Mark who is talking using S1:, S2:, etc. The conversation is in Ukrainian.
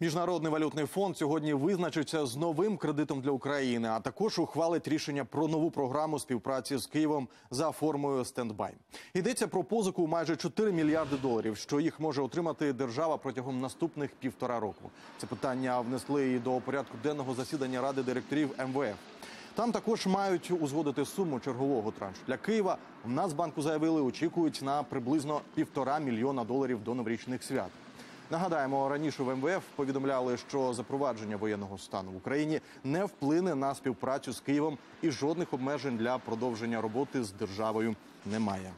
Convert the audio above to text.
S1: Міжнародний валютний фонд сьогодні визначиться з новим кредитом для України, а також ухвалить рішення про нову програму співпраці з Києвом за формою стендбай. Йдеться про позику майже 4 мільярди доларів, що їх може отримати держава протягом наступних півтора року. Це питання внесли і до порядку денного засідання ради директорів МВФ. Там також мають узгодити суму чергового траншу для Києва. В Нацбанку заявили, очікують на приблизно півтора мільйона доларів до новорічних свят. Нагадаємо, раніше в МВФ повідомляли, що запровадження воєнного стану в Україні не вплине на співпрацю з Києвом і жодних обмежень для продовження роботи з державою немає.